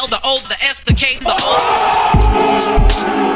L, the O, the S, the K, the O.